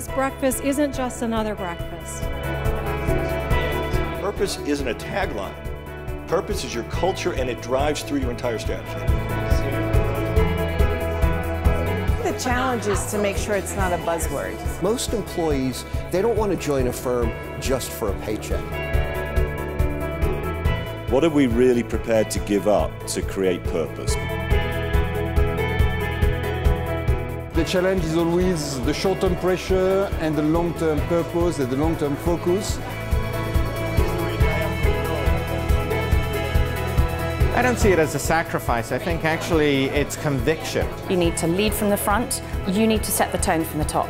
This breakfast isn't just another breakfast. Purpose isn't a tagline. Purpose is your culture and it drives through your entire strategy. The challenge is to make sure it's not a buzzword. Most employees, they don't want to join a firm just for a paycheck. What are we really prepared to give up to create purpose? The challenge is always the short-term pressure and the long-term purpose and the long-term focus. I don't see it as a sacrifice. I think actually it's conviction. You need to lead from the front. You need to set the tone from the top.